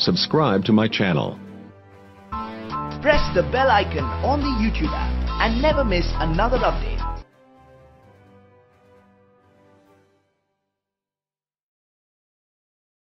subscribe to my channel. Press the bell icon on the YouTube app and never miss another update.